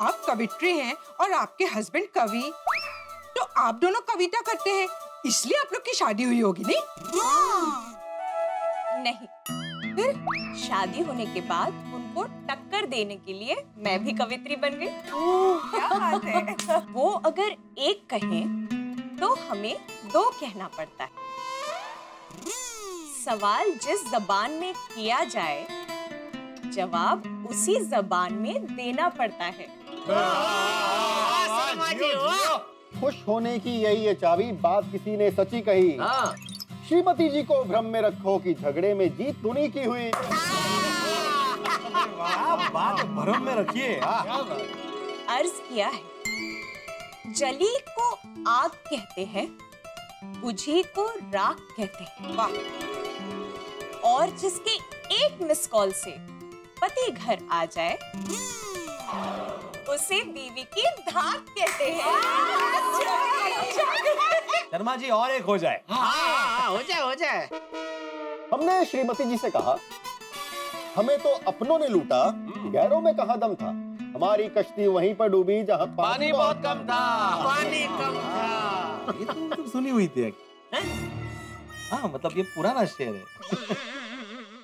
आप कवित्री हैं और आपके हस्बैंड कवि। तो आप दोनों कविता करते हैं इसलिए आप लोग की शादी हुई होगी नहीं? नहीं। फिर शादी होने के बाद उनको टक्कर देने के लिए मैं भी कवित्री बन गई। क्या बात है। वो अगर एक कहें तो हमें दो कहना पड़ता है। सवाल जिस जबान में किया जाए जवाब उसी जबान में देना पड़ता है। खुश होने की यही है चाबी बात किसी ने सची कही। हाँ। श्रीमती जी को भ्रम में रखो कि झगड़े में जीत तुनी की हुई। बात भरम में रखिए। हाँ। अर्ज़ किया है। जली को आग कहते हैं बुझी को राख कहते हैं। वाह। और जिसके एक मिस कॉल से पति घर आ जाए। उसे बीवी की धाक कहते हैं। शर्मा जी और एक हो जाए। हाँ हो जाए हो जाए। हमने श्रीमती जी से कहा हमें तो अपनों ने लूटा गैरों में कहा दम था? हमारी कश्ती वहीं पर डूबी जहाँ पानी बहुत कम था। पानी कम था। ये तो मतलब सुनी हुई थी हाँ मतलब ये पुराना शेर है।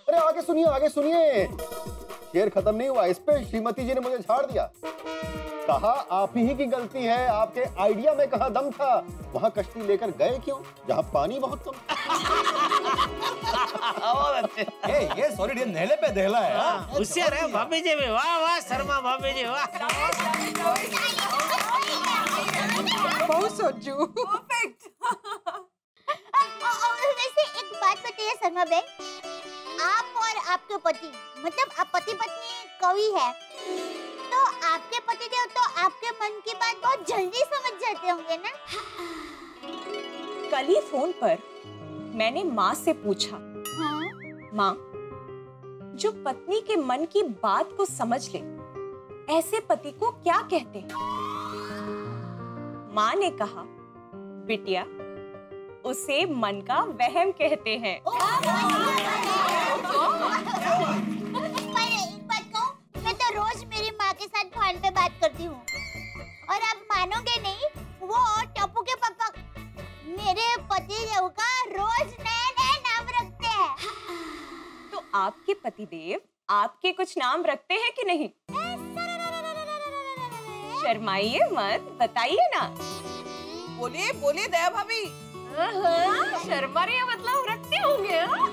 अरे आगे सुनिए आगे सुनिए। शेर खत्म नहीं हुआ। इस पे श्रीमती जी ने मुझे झाड़ दिया। कहा आप ही की गलती है। आपके आइडिया में कहा दम था? वहाँ कश्ती लेकर गए क्यों? जहाँ पानी बहुत कम अच्छे। ये ये सॉरी ये नेले पे दहला है हाँ। होशियार है भाभी जी भी। वाह वाह शर्मा भाभी जी वाह। बहुत सोचू। परफेक्ट वैसे एक बात बताइए शर्मा बहन आप और आपके पति मतलब आप पति पत्नी कवि है तो आपके पति देव तो आपके मन की बात बहुत जल्दी समझ जाते होंगे ना? कल ही फ़ोन पर मैंने माँ से पूछा हाँ। माँ जो पत्नी के मन की बात को समझ ले ऐसे पति को क्या कहते हैं? माँ ने कहा बिटिया उसे मन का वहम कहते हैं। पर एक बात कहूँ मैं तो रोज मेरी माँ के साथ फ़ोन पे बात करती हूँ और आप मानोगे नहीं वो टप्पू के पापा मेरे पति देव का रोज नए नए नाम रखते हैं तो आपके पतिदेव आपके कुछ नाम रखते हैं कि नहीं? शर्माइए मत बताइए ना। बोलिए बोलिए दया भाभी शर्मा रही मतलब रखते होंगे हाँ?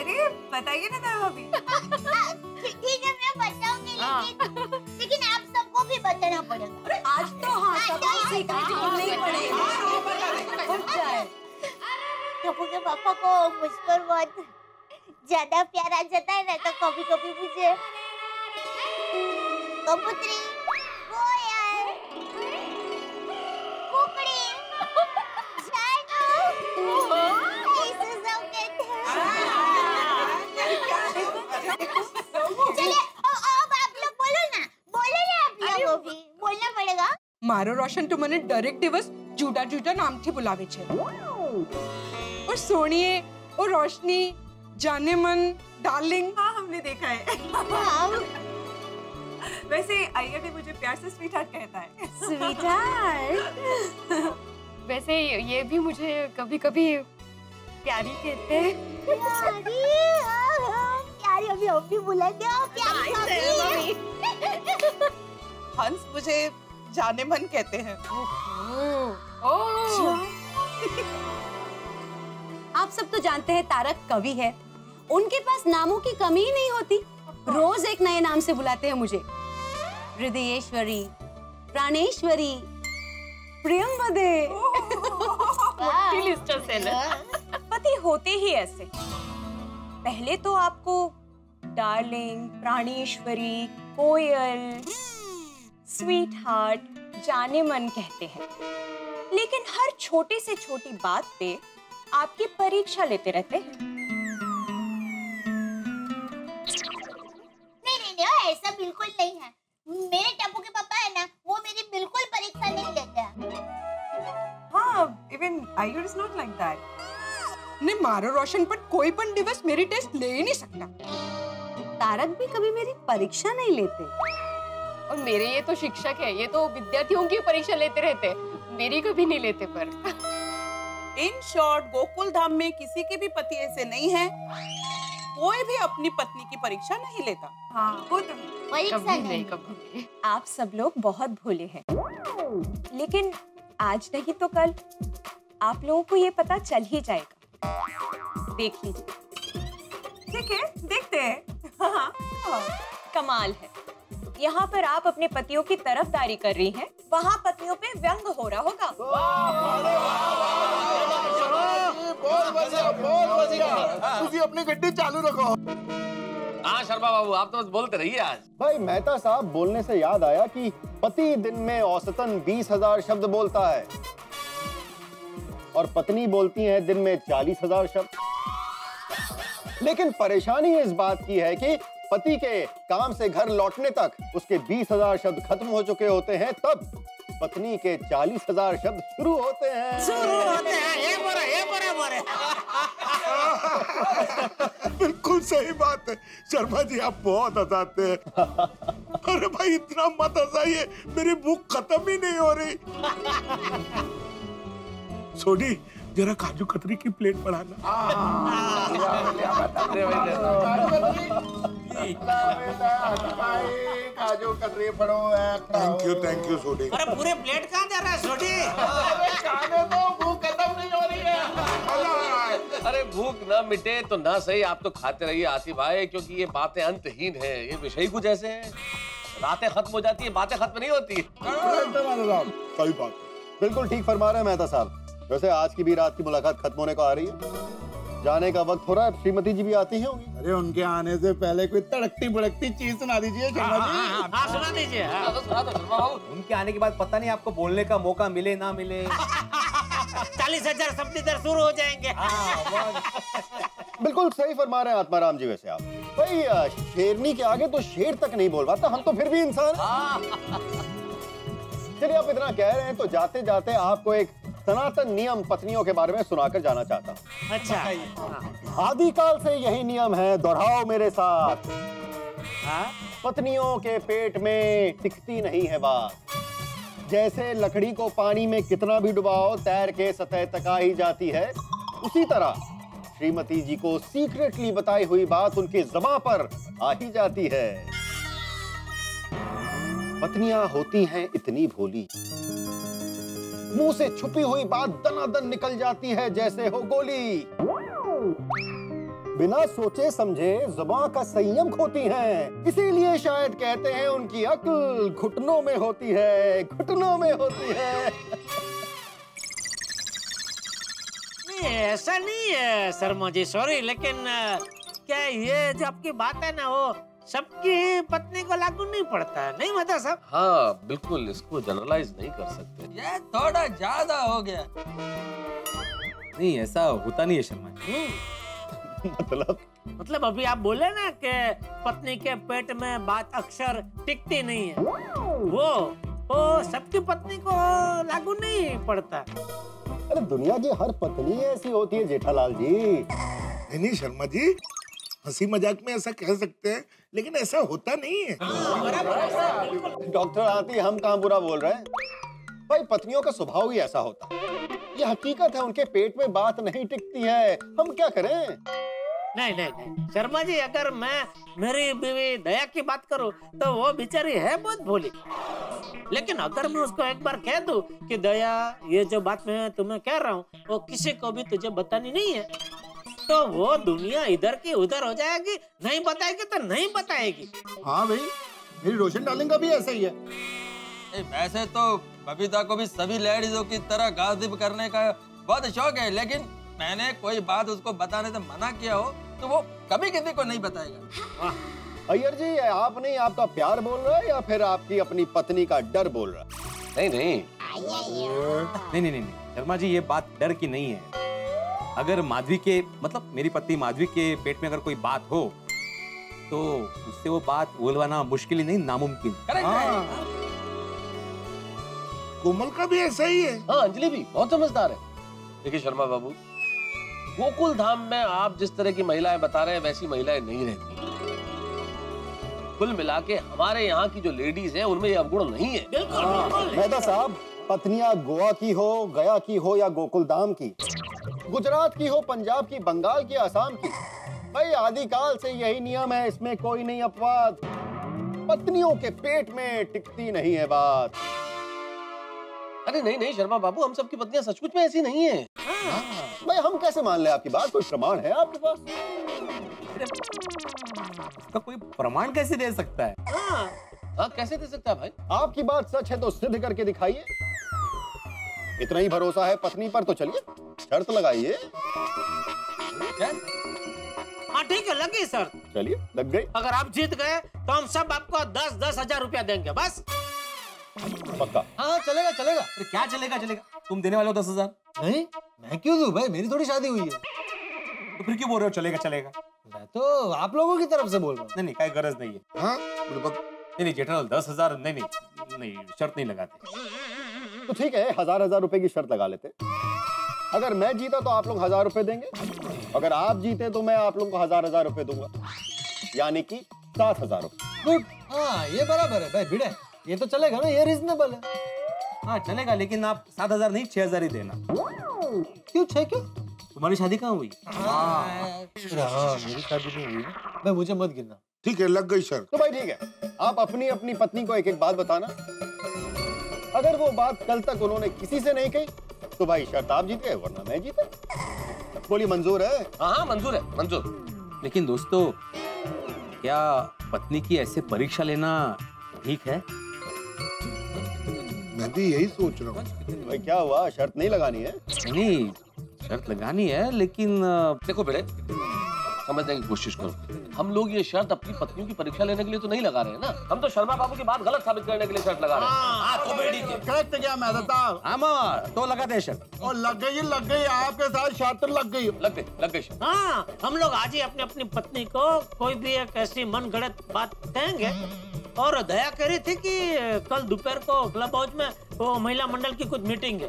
अरे बताइए ना दया भाभी ठीक है मैं बताऊँगी लेकिन लेकिन आप सबको भी बताना पड़ेगा। आज तो हाँ सबको सीखने ही पड़ेगा टप्पू के पापा को मुझ पर बहुत ज़्यादा प्यार आ जाता है ना तो कभी कभी मुझे कबूतरी कोयल कुकड़ी મારો રોશન તો મને દરેક દિવસ જુદા જુદા નામથી બોલાવે છે और सोनिए और रोशनी जाने मन डार्लिंग हाँ हमने देखा है वाह वैसे आइया भी मुझे प्यार से स्वीट हार्ट कहता है स्वीटार्ट वैसे ये भी मुझे कभी कभी प्यारी कहते हैं प्यारी हाँ, प्यारी अभी हम भी बुलाते हो प्यारी भाभी हंस मुझे जाने मन कहते हैं। आप सब तो जानते हैं तारक कवि है। उनके पास नामों की कमी ही नहीं होती। रोज एक नए नाम से बुलाते हैं मुझे। हृदयेश्वरी प्राणेश्वरी प्रियंवदे। पति होते ही ऐसे। पहले तो आपको डार्लिंग प्राणेश्वरी कोयल स्वीट हार्ट जाने मन कहते हैं। लेकिन हर छोटे से छोटी बात पे आपकी परीक्षा लेते रहते हैं। नहीं नहीं नहीं हाँ, ऐसा बिल्कुल नहीं है। मेरे टप्पू के पापा है ना वो मेरी बिल्कुल परीक्षा नहीं लेते हाँ। Even your is not like that ने मारो रोशन पर कोई पन दिवस मेरी टेस्ट ले ही नहीं सकता। तारक भी कभी मेरी परीक्षा नहीं लेते। और मेरे ये तो शिक्षक है ये तो विद्यार्थियों की परीक्षा लेते रहते हैं। मेरी कभी नहीं लेते पर। इन शॉर्ट गोकुल धाम में किसी के भी पति ऐसे नहीं है। कोई भी अपनी पत्नी की परीक्षा नहीं लेता। हाँ वो तो परीक्षा कभी नहीं नहीं कभी आप सब लोग बहुत भोले हैं। लेकिन आज नहीं तो कल। आप लोगों को ये पता चल ही जाएगा। देख लीजिए। ठीक है देखते हैं हाँ। कमाल है। यहाँ पर आप अपने पतियों की तरफदारी कर रही हैं, वहाँ पतियों पे व्यंग हो रहा होगा। अपनी गड्डी चालू रखो। हाँ शर्मा बाबू आप तो बस बोलते रहिए आज। भाई मेहता साहब बोलने से याद आया कि पति दिन में औसतन बीस हज़ार शब्द बोलता है। और पत्नी बोलती है दिन में चालीस हज़ार शब्द। लेकिन परेशानी इस बात की है कि पति के काम से घर लौटने तक उसके बीस हज़ार शब्द खत्म हो चुके होते हैं तब पत्नी के चालीस हज़ार शब्द शुरू होते हैं। शुरू होते हैं। ये बोरा ये बराबर है बिल्कुल सही बात है। शर्मा जी आप बहुत हंसाते हैं। अरे भाई इतना मत हंसाइए। मेरी भूख खत्म ही नहीं हो रही। सोनी जरा काजू कतरी की प्लेट बढ़ाना। Kaju katli फड़ो thank you thank you Soni अरे पूरे प्लेट कहाँ दे रहा है। छोटी अरे भूख ना मिटे तो ना सही आप तो खाते रहिए आसिफ भाई क्योंकि ये बातें अंतहीन है ये विषय कुछ ऐसे है। रातें खत्म हो जाती है बातें खत्म नहीं होती। सही बात। बिल्कुल ठीक फरमा रहे हैं मेहता साहब। वैसे आज की भी रात की मुलाकात खत्म होने को आ रही है। जाने का वक्त हो रहा है श्रीमती जी भी आती ही होंगी। अरे उनके आने से पहले कोई तड़कती भड़कती चीज़ सुना दीजिए शर्मा जी। हाँ सुना दीजिए हाँ, तो उनके आने के बाद पता नहीं आपको बोलने का मौका मिले ना मिले। चालीस हज़ार शब्द इधर शुरू हो जाएँगे। बिल्कुल सही फरमा रहे हैं आत्माराम जी वैसे आप। भाई शेरनी के आगे तो शेर तक नहीं बोल पाता हम तो फिर भी इंसान चलिए आप इतना कह रहे हैं तो जाते जाते आपको एक सनातन नियम पत्नियों के बारे में सुनाकर जाना चाहता हूँ। अच्छा। आदिकाल से यही नियम है दोहराओ मेरे साथ। पत्नियों के पेट में टिकती नहीं है बात। जैसे लकड़ी को पानी में कितना भी डुबाओ तैर के सतह तक आ ही जाती है। उसी तरह श्रीमती जी को सीक्रेटली बताई हुई बात उनके जमा पर आ ही जाती है। पत्नियाँ होती हैं इतनी भोली। मुँह से छुपी हुई बात दनादन निकल जाती है जैसे हो गोली। बिना सोचे समझे ज़ुबान का संयम खोती हैं। इसीलिए शायद कहते हैं उनकी अक्ल घुटनों में होती है, घुटनों में होती है। नहीं, ऐसा नहीं है, शर्मा जी सॉरी लेकिन क्या ये जो आपकी बात है ना, वो सबकी पत्नी को लागू नहीं पड़ता है नहीं मतलब सब हाँ बिल्कुल इसको जनरलाइज नहीं कर सकते। ये थोड़ा ज़्यादा हो गया। नहीं ऐसा होता नहीं है शर्मा जी। मतलब? मतलब अभी आप बोले ना कि पत्नी के पेट में बात अक्सर टिकती नहीं है। वो वो सबकी पत्नी को लागू नहीं पड़ता। अरे दुनिया की हर पत्नी ऐसी होती है जेठालाल जी। नहीं शर्मा जी हँसी मज़ाक में ऐसा कह सकते हैं लेकिन ऐसा होता नहीं है। डॉक्टर आती हम कहाँ बुरा बोल रहे हैं? भाई पत्नियों का स्वभाव ही ऐसा होता। है ये हकीकत है उनके पेट में बात नहीं टिकती है। हम क्या करें? नहीं नहीं नहीं शर्मा जी अगर मैं मेरी बीवी दया की बात करूँ तो वो बेचारी है बहुत भोली। लेकिन अगर मैं उसको एक बार कह दूँ कि दया ये जो बात मैं तुम्हें कह रहा हूँ वो किसी को भी तुझे बतानी नहीं है। तो वो दुनिया इधर की उधर हो जाएगी। नहीं बताएगी तो नहीं बताएगी। हाँ भाई मेरी रोशन डार्लिंग का भी ऐसा ही है। ए, वैसे तो बबीता को भी सभी लेडीजों की तरह गासिप करने का बहुत शौक है लेकिन मैंने कोई बात उसको बताने से मना किया हो तो वो कभी किसी को नहीं बताएगा। अय्यर जी आप नहीं आपका प्यार बोल रहा है या फिर आपकी अपनी पत्नी का डर बोल रहा है? नहीं नहीं। नहीं नहीं नहीं नहीं शर्मा जी ये बात डर की नहीं है। अगर माधवी के मतलब मेरी पत्नी माधवी के पेट में अगर कोई बात हो तो उससे वो बात बोलवाना मुश्किल ही नहीं नामुमकिन। कोमल का भी ऐसा ही है। हाँ अंजलि भी बहुत समझदार है। देखिए शर्मा बाबू गोकुल धाम में आप जिस तरह की महिलाएँ बता रहे हैं वैसी महिलाएँ नहीं रहती। कुल मिला के हमारे यहाँ की जो लेडीज़ है उनमें ये अवगुण नहीं है। बिल्कुल हाँ, साहब पत्नियाँ गोवा की हो गया की हो या गोकुल धाम की? गुजरात की हो पंजाब की बंगाल की असम की? भाई आदिकाल से यही नियम है इसमें कोई नहीं अपवाद। पत्नियों के पेट में टिकती नहीं है बात। अरे नहीं नहीं शर्मा बाबू हम सबकी पत्नियाँ सचमुच में ऐसी नहीं है। भाई हम कैसे मान ले आपकी बात? कोई प्रमाण है आपके पास? इसका कोई प्रमाण कैसे दे सकता है? हाँ। हाँ, कैसे दे सकता है भाई? आपकी बात सच है तो सिद्ध करके दिखाइए। इतना ही भरोसा है पत्नी पर तो चलिए शर्त लगाइए। हाँ ठीक है लगी सर चलिए लग गई। अगर आप जीत गए तो हम सब आपको दस दस हज़ार रुपया देंगे बस। पक्का? हाँ चलेगा चलेगा। अरे क्या चलेगा चलेगा? तुम देने वाले हो दस हज़ार? नहीं। मैं क्यों दूँ भाई? मेरी थोड़ी शादी हुई है। तो फिर क्यों बोल रहे हो चलेगा चलेगा? मैं तो आप लोगों की तरफ़ से बोल रहा हूँ। नहीं नहीं कोई गरज नहीं है। हाँ नहीं नहीं जेठालाल दस हज़ार नहीं नहीं नहीं शर्त नहीं लगाते। तो ठीक है हज़ार हज़ार रुपए की शर्त लगा लेते। अगर मैं जीता तो आप लोग हज़ार रुपए देंगे। अगर आप जीते तो मैं आप लोगों को हज़ार हज़ार रुपए दूँगा। यानी कि सात हज़ार रुपए। गुड हाँ ये बराबर है भाई भिड़े। ये तो चलेगा ना ये रीजनेबल है। हाँ चलेगा लेकिन आप सात हज़ार नहीं छह हज़ार ही देना। क्यों छह क्यों? तुम्हारी शादी कहाँ हुई? हाँ। मेरी शादी नहीं हुई। मुझे मत गिनना। ठीक है लग गई शर्त। तो भाई ठीक है आप अपनी अपनी पत्नी को एक एक बात बताना। अगर वो बात कल तक उन्होंने किसी से नहीं कही तो भाई शर्त आप जीत गए वरना मैं जीता। बोली मंजूर है? हाँ हाँ मंजूर है मंजूर। लेकिन दोस्तों क्या पत्नी की ऐसे परीक्षा लेना ठीक है? मैं भी यही सोच रहा हूँ। भाई क्या हुआ? शर्त नहीं लगानी है? नहीं शर्त लगानी है लेकिन देखो बेटे समझने की कोशिश करो। हम लोग ये शर्त अपनी पत्नियों की परीक्षा लेने के लिए तो नहीं लगा रहे हैं ना? हम तो शर्मा बाबू की बात गलत साबित करने के लिए शर्त लगा रहे हैं। करेक्ट क्या मैं साहब हाँ तो लगाते हैं शर्त। और लग गई लग गई आपके साथ शर्त लग गई। लग गई लग गई हाँ हम लोग आज ही अपनी अपनी पत्नी को कोई भी एक ऐसी मन गढ़ंत बात कहेंगे और दया कह रही थी कि कल दोपहर को क्लब हाउस में वो महिला मंडल की कुछ मीटिंग है।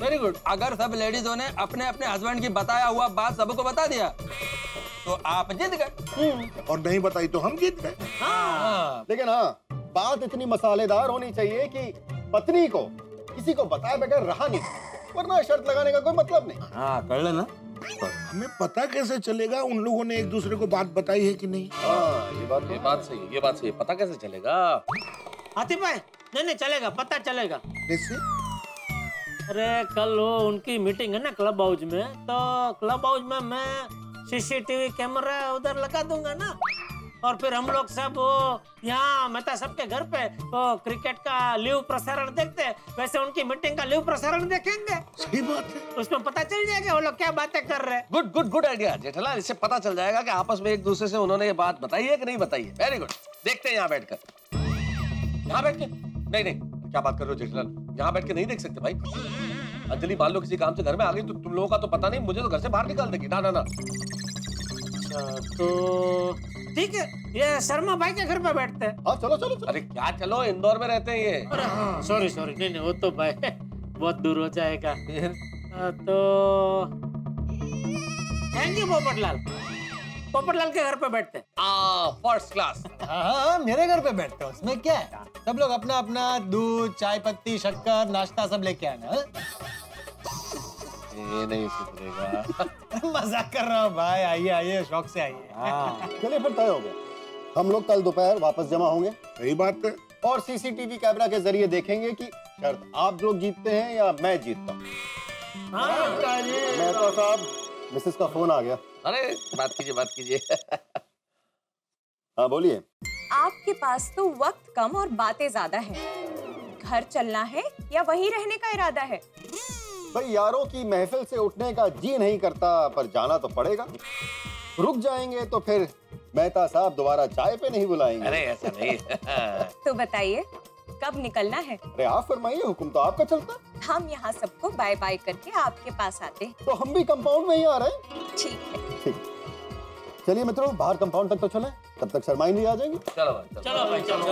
वेरी गुड अगर सब लेडीजों ने अपने अपने हस्बैंड की बताया हुआ बात सबको बता दिया तो आप जीत गए। और नहीं बताई तो हम जीत गए। लेकिन हाँ बात इतनी मसालेदार होनी चाहिए कि पत्नी को किसी को बताए बगैर रहा नहीं। वरना शर्त लगाने का कोई मतलब नहीं। हाँ कर लेना। हमें पता कैसे चलेगा उन लोगों ने एक दूसरे को बात बताई है कि नहीं? हाँ ये बात ये बात सही है ये बात सही पता कैसे चलेगा? आतिफ भाई नहीं नहीं चलेगा पता चलेगा। कैसे अरे कल वो उनकी मीटिंग है ना क्लब हाउस में तो क्लब हाउस में मैं सीसीटीवी कैमरा उधर लगा दूँगा ना। और फिर हम लोग सब वो यहाँ मेहता सबके घर पे वो क्रिकेट का लिव प्रसारण देखते हैं। वैसे उनकी मीटिंग का लिव प्रसारण देखेंगे। सही बात है। उसमें पता चल जाएगा वो लोग क्या बातें कर रहे हैं। Good good good idea Jethalal. इससे पता चल जाएगा कि आपस में एक दूसरे से उन्होंने ये बात बताई है कि नहीं बताई है। वेरी गुड देखते हैं यहाँ बैठकर। यहाँ बैठ के। नहीं नहीं क्या बात कर रहे हो जेठालाल? यहाँ बैठ के नहीं देख सकते भाई। अंजलि मान लो किसी काम से घर में आ गई तो तुम लोगों का तो पता नहीं मुझे तो घर से बाहर निकाल देगी। ना ना ना। अच्छा तो ठीक है ये शर्मा भाई के घर पे बैठते हैं। हाँ चलो चलो चलो। अरे क्या चलो इंदौर में रहते हैं ये। हाँ सॉरी सॉरी नहीं नहीं वो तो भाई बहुत दूर हो जाएगा। हाँ, तो थैंक यू पोपटलाल पोपटलाल के घर पे बैठते हैं। आ फ़र्स्ट क्लास हाँ हाँ मेरे घर पे बैठते हो उसमें क्या है? सब लोग अपना अपना दूध चाय पत्ती शक्कर नाश्ता सब लेके आना हाँ? ये नहीं सुधरेगा। मज़ाक कर रहा हूँ भाई आइए आइए शौक से आइए। हाँ। चलिए फिर तय हो गया। हम लोग कल दोपहर वापस जमा होंगे। सही बात है। और सीसीटीवी कैमरा के ज़रिए देखेंगे कि शर्त आप लोग जीतते हैं या मैं जीतता हूँ। मेहता साहब मिसेस का फ़ोन आ गया। अरे बात कीजिए बात कीजिए। हाँ बोलिए। आपके पास तो वक्त कम और बातें ज़्यादा है। घर चलना है या वहीं रहने का इरादा है? भाई यारों की महफिल से उठने का जी नहीं करता पर जाना तो पड़ेगा। रुक जाएँगे तो फिर मेहता साहब दोबारा चाय पे नहीं बुलाएँगे। अरे ऐसा नहीं। तो बताइए कब निकलना है? अरे आप फरमाइए हुक्म तो आपका चलता। हम यहाँ सबको बाय बाय करके आपके पास आते हैं। तो हम भी कंपाउंड में ही आ रहे हैं। ठीक है। ठीक। चलिए मित्रों बाहर कंपाउंड तक तो चले। तब तक शर्माइन भी आ जाएँगे। चलो भाई चलो। भाई चलो।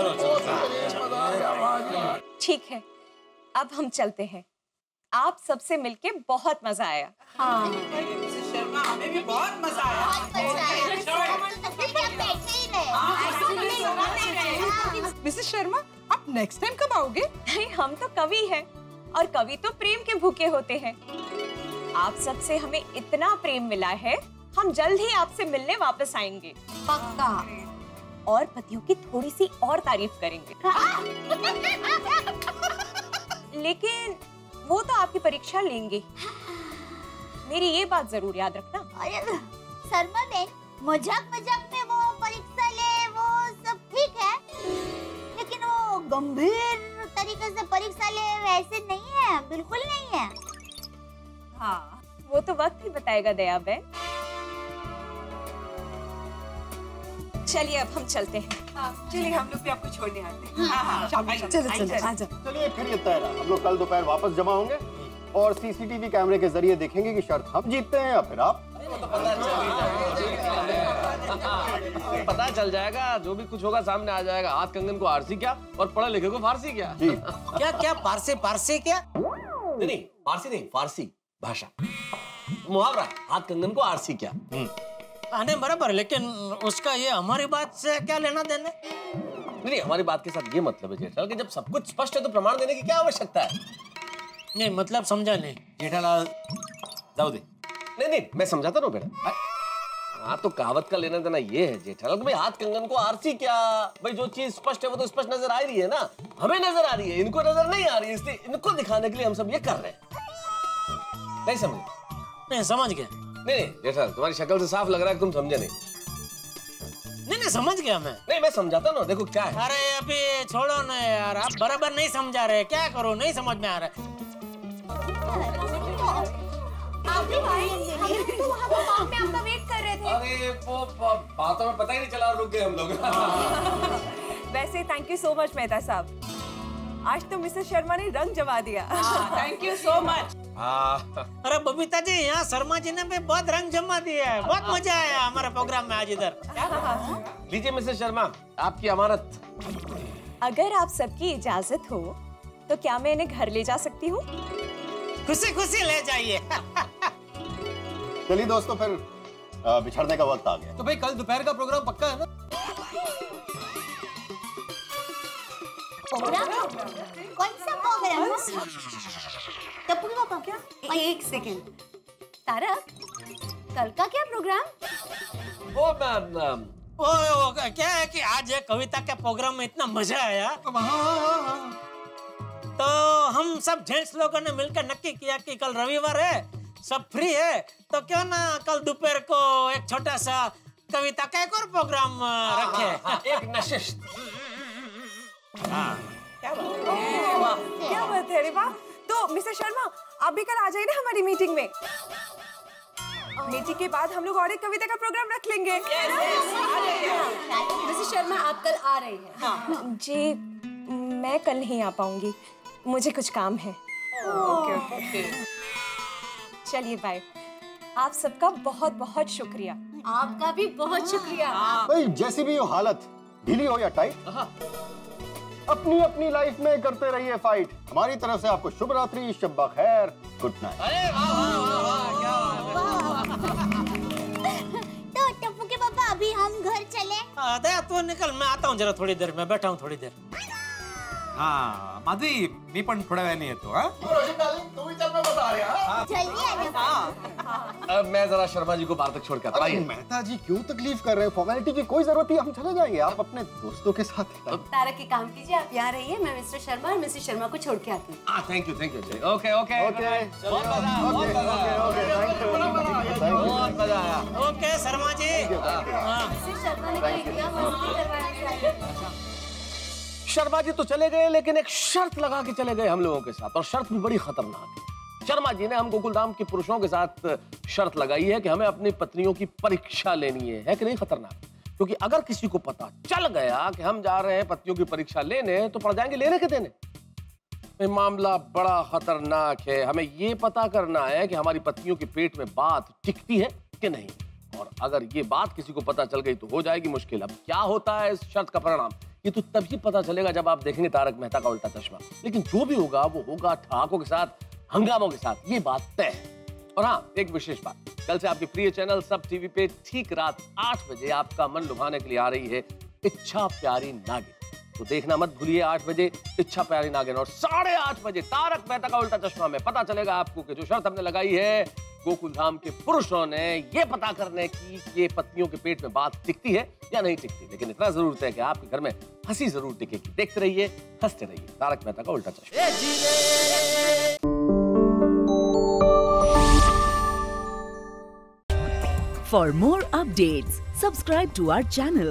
ठीक है अब हम चलते हैं। आप सबसे मिलके बहुत मज़ा आया। शर्मा हमें भी बहुत मज़ा आया। ही मिसेस शर्मा? आप नेक्स्ट टाइम कब आओगे? नहीं हम तो कवि हैं और कवि तो प्रेम के भूखे होते हैं। आप सबसे हमें इतना प्रेम मिला है हम जल्द ही आपसे मिलने वापस आएँगे। पक्का? और पतियों की थोड़ी सी और तारीफ़ करेंगे। लेकिन वो तो आपकी परीक्षा लेंगे। मेरी ये बात ज़रूर याद रखना। अरे शर्मा मज़ाक मज़ाक में वो परीक्षा ले वो सब ठीक है? गंभीर तरीके से परीक्षा ले वैसे नहीं है बिल्कुल नहीं है। हाँ वो तो वक्त ही बताएगा दया बहन। चलिए अब हम चलते हैं। चलिए हम लोग भी आपको छोड़ने आते हैं। हाँ, हाँ, चलिए फिर ये तय रहा हम लोग कल दोपहर वापस जमा होंगे और सीसीटीवी कैमरे के ज़रिए देखेंगे कि शर्त हम जीतते हैं या फिर आप। पता चल जाएगा जो भी कुछ होगा सामने आ जाएगा। हाथ कंगन को आरसी क्या? और पढ़े लिखे को फारसी क्या? जी। क्या क्या पारसे पारसे क्या? नहीं नहीं फारसी नहीं फारसी भाषा। मुहावरा हाथ कंगन को आरसी क्या? आने बराबर लेकिन उसका ये हमारी बात से क्या लेना देने? नहीं नहीं हमारी बात के साथ ये मतलब है जेठालाल कि जब सब कुछ स्पष्ट है तो प्रमाण देने की क्या आवश्यकता है? नहीं मतलब समझा नहीं। जेठालाल जाओ दे। नहीं नहीं मैं समझाता ना बेटा। हाँ तो कहावत का लेना देना ये है जेठालाल भाई हाथ कंगन को आरसी क्या? भाई जो चीज़ स्पष्ट है वो तो स्पष्ट नज़र आ रही है ना? हमें नज़र आ रही है इनको नज़र नहीं आ रही है इसलिए इनको दिखाने के लिए हम सब ये कर रहे हैं। नहीं समझे? नहीं समझ गया नहीं नहीं जेठालाल तुम्हारी शक्ल से साफ़ लग रहा है तुम समझे नहीं। नहीं नहीं समझ गया मैं। नहीं मैं समझाता ना देखो क्या है। अरे अभी छोड़ो ना यार आप बराबर नहीं समझा रहे क्या करो नहीं समझ में आ रहा है। आप भी भाई हम तो वहाँ पर बाग में आपका वेट अरे वो बातों में पता ही नहीं चला रुक गए हम लोग। वैसे thank you so much Mehta साहब। आज तो मिसेस शर्मा ने रंग जमा दिया। थैंक यू सो मच हाँ। अरे बबीता जी यहाँ शर्मा जी ने भी बहुत रंग जमा दिया है। बहुत मज़ा आया हमारे प्रोग्राम में आज इधर। लीजिए मिसेस शर्मा आपकी अमानत। अगर आप सबकी इजाज़त हो तो क्या मैं इन्हें घर ले जा सकती हूँ? खुशी खुशी ले जाइए। चलिए दोस्तों फिर बिछड़ने का वक्त आ गया। तो भाई कल दोपहर का प्रोग्राम पक्का है ना? कौन सा प्रोग्राम पापा क्या? एक सेकेंड तारक कल का क्या प्रोग्राम वो मैम ओ, ओ, क्या है कि आज ये कविता के प्रोग्राम में इतना मज़ा आया? तो हम सब जेंट्स लोगों ने मिलकर नक्की किया कि कल रविवार है। सब फ्री है? तो क्यों ना कल दोपहर को एक छोटा सा कविता का एक और प्रोग्राम रखे। एक नशिश क्या बात है? वाह। तो मिसेस शर्मा आप भी कल आ जाइए ना हमारी मीटिंग में। मीटिंग के बाद हम लोग और एक कविता का प्रोग्राम रख लेंगे। मिसेस शर्मा आप कल आ रही हैं। जी मैं कल नहीं आ पाऊँगी। मुझे कुछ काम है। चलिए बाय आप सबका बहुत बहुत शुक्रिया। आपका भी बहुत शुक्रिया। भाई जैसी भी हो हालत ढीली हो या टाइट अपनी अपनी लाइफ में करते रहिए फाइट हमारी तरफ़ से आपको शुभ रात्रि शब्बा खैर गुड नाइट अरे वाह वाह वाह वाह तो टप्पू के पापा अभी हम घर चले। दया तू निकल मैं आता हूँ जरा थोड़ी देर में बैठा हूँ थोड़ी देर। हा माधवी मी पण थोड्या वेळाने येतो हा? अब मैं जरा शर्मा जी को बाहर तक छोड़ कर आता हूँ। मेहता जी क्यों तकलीफ़ कर रहे हैं? फॉर्मेलिटी की कोई ज़रूरत नहीं हम चले जाएँगे। आप अपने दोस्तों के साथ तारक के काम कीजिए आप यहाँ रहिए मैं मिस्टर शर्मा और मिसेस शर्मा को छोड़ के आती हूँ। हाँ thank you thank you okay okay okay बहुत मज़ा आया ओके शर्मा जी हाँ मिसेस शर्मा ने शर्मा जी तो चले गए, लेकिन एक शर्त लगा के चले गए हम लोगों के साथ, और शर्त भी बड़ी खतरनाक है। शर्मा जी ने हम गोकुलधाम के पुरुषों के साथ शर्त लगाई है कि हमें अपनी पत्नियों की परीक्षा लेनी है। है कि नहीं? खतरनाक। क्योंकि अगर किसी को पता चल गया कि हम जा रहे हैं पत्नियों की परीक्षा लेने तो पड़ जाएँगे लेने के देने। ये मामला बड़ा खतरनाक है। हमें ये पता करना है कि हमारी पत्नियों के पेट में बात टिकती है कि नहीं। और अगर ये बात किसी को पता चल गई तो हो जाएगी मुश्किल। अब क्या होता है इस शर्त का परिणाम? ये तो तभी पता चलेगा जब आप देखेंगे तारक मेहता का उल्टा चश्मा। लेकिन जो भी होगा, वो होगा ठहाकों के साथ, हंगामों के साथ। ये बात तय है। और हाँ एक विशेष बात। कल से आपके प्रिय चैनल सब टीवी पे ठीक रात आठ बजे आपका मन लुभाने के लिए आ रही है, इच्छा प्यारी नागिन। तो देखना मत भूलिए आठ बजे इच्छा प्यारी नागिन और साढ़े आठ बजे तारक मेहता का उल्टा चश्मा में पता चलेगा आपको कि जो शर्त हमने लगाई है गोकुल धाम के पुरुषों ने ये पता करने की ये पत्नियों के पेट में बात टिकती है या नहीं टिकती। लेकिन इतना ज़रूर है कि आपके घर में हँसी ज़रूर टिकेगी देखते रहिए हँसते रहिए। तारक मेहता का उल्टा चश्मा। For more updates, subscribe to our channel,